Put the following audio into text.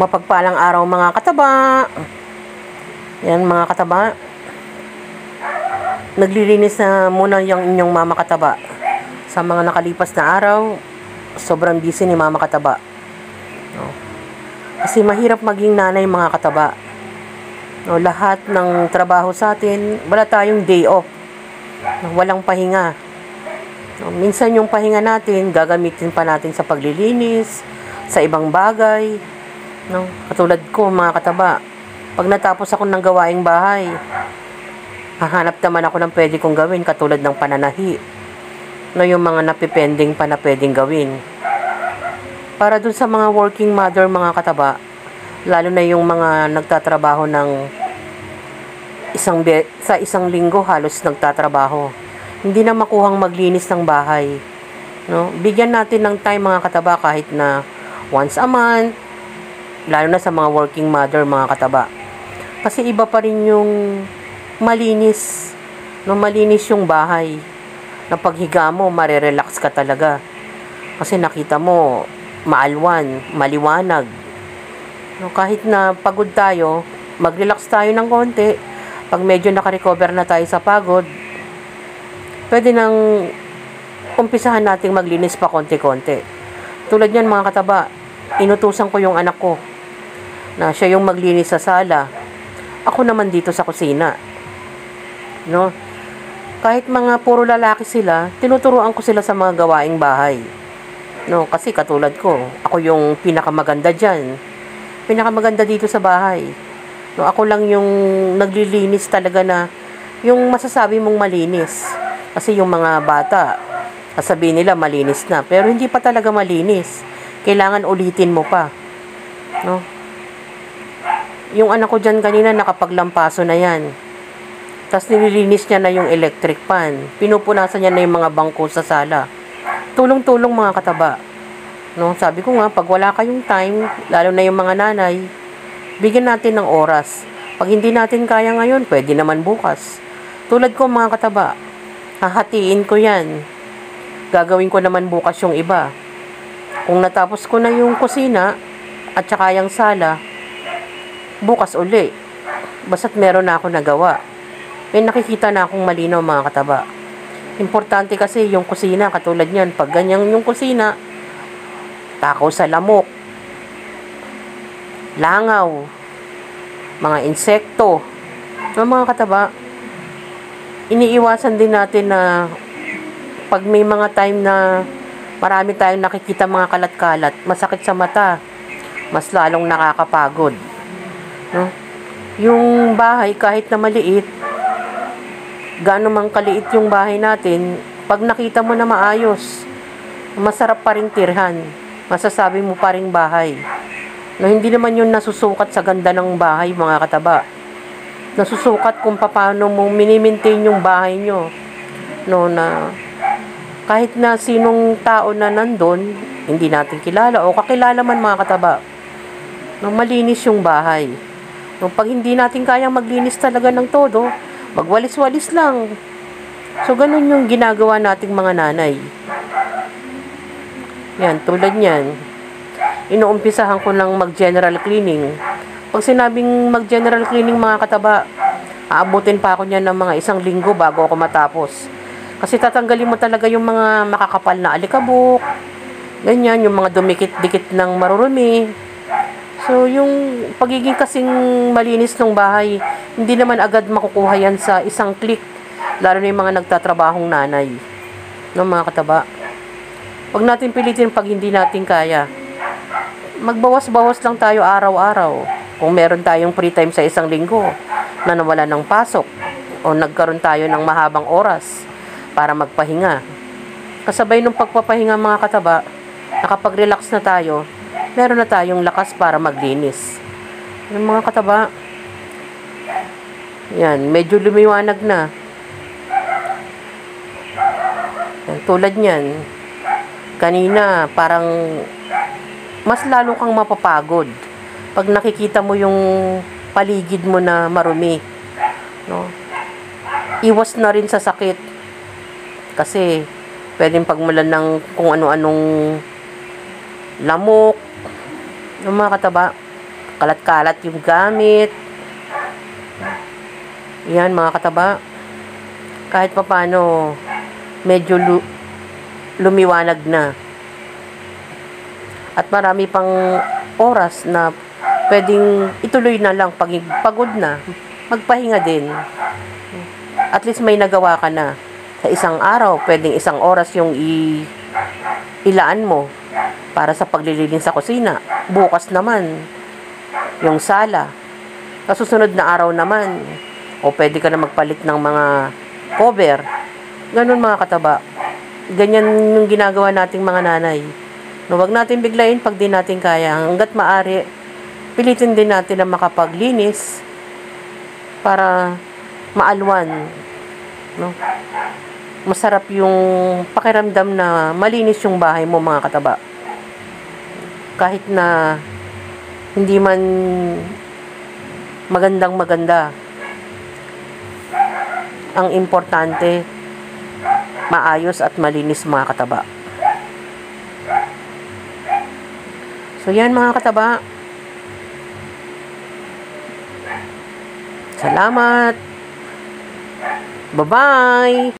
Mapagpalang araw mga kataba. Yan mga kataba. Naglilinis na muna yung inyong mama kataba. Sa mga nakalipas na araw, sobrang busy ni mama kataba. No? Kasi mahirap maging nanay mga kataba. No, lahat ng trabaho sa atin, wala tayong day off. No, walang pahinga. No, minsan yung pahinga natin, gagamitin pa natin sa paglilinis, sa ibang bagay. No? Katulad ko, mga kataba, pag natapos ako ng gawaing bahay, hahanap naman ako ng pwede kong gawin, katulad ng pananahi. No, yung mga napipending pa na pwedeng gawin. Para dun sa mga working mother, mga kataba, lalo na yung mga nagtatrabaho ng isang sa isang linggo halos nagtatrabaho. Hindi na makuhang maglinis ng bahay. No? Bigyan natin ng time mga kataba kahit na once a month, lalo na sa mga working mother, mga kataba. Kasi iba pa rin yung malinis, no malinis yung bahay. Na paghiga mo, marerelax ka talaga. Kasi nakita mo, maalwan, maliwanag. No, kahit na pagod tayo, mag-relax tayo ng konti. Pag medyo nakarecover na tayo sa pagod, pwede nang umpisahan nating maglinis pa konti-konti. Tulad yan mga kataba, inutusan ko yung anak ko na siya yung maglinis sa sala. Ako naman dito sa kusina. No? Kahit mga puro lalaki sila, tinuturuan ko sila sa mga gawaing bahay. No, kasi katulad ko, ako yung pinakamaganda diyan pinakamaganda dito sa bahay. No, ako lang yung naglilinis talaga na yung masasabi mong malinis. Kasi yung mga bata, sasabihin nila malinis na. Pero hindi pa talaga malinis. Kailangan ulitin mo pa. No? Yung anak ko dyan kanina, nakapaglampaso na yan. Tapos nililinis niya na yung electric pan. Pinupunasan niya na yung mga bangko sa sala. Tulong-tulong mga kataba. No, sabi ko nga, pag wala kayong time, lalo na yung mga nanay, bigyan natin ng oras. Pag hindi natin kaya ngayon, pwede naman bukas. Tulad ko mga kataba, hahatiin ko yan. Gagawin ko naman bukas yung iba. Kung natapos ko na yung kusina, at saka yung sala, bukas uli. Basta't meron na ako nagawa. May nakikita na akong malinaw mga kataba. Importante kasi yung kusina, katulad niyan, pag ganyan yung kusina, takaw sa lamok, langaw, mga insekto, ng mga kataba, iniiwasan din natin na pag may mga time na marami tayong nakikita mga kalat-kalat, masakit sa mata, mas lalong nakakapagod. No? Yung bahay, kahit na maliit, gaano mang kaliit yung bahay natin, pag nakita mo na maayos, masarap pa rin tirhan masasabi mo pa ring bahay. No, hindi naman yun nasusukat sa ganda ng bahay, mga kataba. Nasusukat kung paano mo minimaintain yung bahay nyo. No, na kahit na sinong tao na nandun, hindi natin kilala o kakilala man mga kataba. No, malinis yung bahay. No, pag hindi natin kayang maglinis talaga ng todo, magwalis-walis lang. So, ganun yung ginagawa nating mga nanay. Yan, tulad niyan. Inuumpisahan ko ng mag-general cleaning. Pag sinabing mag-general cleaning mga kataba, aabutin pa ako niyan ng mga isang linggo bago ako matapos. Kasi tatanggalin mo talaga yung mga makakapal na alikabok, ganyan, yung mga dumikit-dikit ng marurumi. So, yung pagiging kasing malinis ng bahay, hindi naman agad makukuha yan sa isang click, lalo na yung mga nagtatrabahong nanay. No, mga kataba. Huwag natin pilitin pag hindi natin kaya. Magbawas-bawas lang tayo araw-araw. Kung meron tayong free time sa isang linggo na nawala ng pasok o nagkaroon tayo ng mahabang oras para magpahinga. Kasabay ng pagpapahinga mga kataba, nakapag-relax na tayo, meron na tayong lakas para maglinis. Yung mga kataba, yan, medyo lumiwanag na. Yan, tulad niyan, kanina parang mas lalo kang mapapagod. Pag nakikita mo yung paligid mo na marumi no? Iwas na rin sa sakit. Kasi pwedeng pagmulan ng kung ano-anong lamok ng mga kataba kalat-kalat yung gamit. Yan mga kataba. Kahit papano medyo lu- lumiwanag na. At marami pang oras na pwedeng ituloy na lang pag pagod na, magpahinga din. At least may nagawa ka na. Sa isang araw, pwedeng isang oras yung i ilaan mo para sa paglilinis sa kusina. Bukas naman, yung sala. Sa susunod na araw naman, o pwede ka na magpalit ng mga cover. Ganun mga kataba. Ganyan yung ginagawa nating mga nanay. No, wag natin biglayin pag di natin kaya. Hanggat maari, pilitin din natin na makapaglinis para maalwan. No? Masarap yung pakiramdam na malinis yung bahay mo mga kataba. Kahit na hindi man magandang maganda. Ang importante, maayos at malinis mga kataba. So yan mga kataba. Salamat. Bye-bye.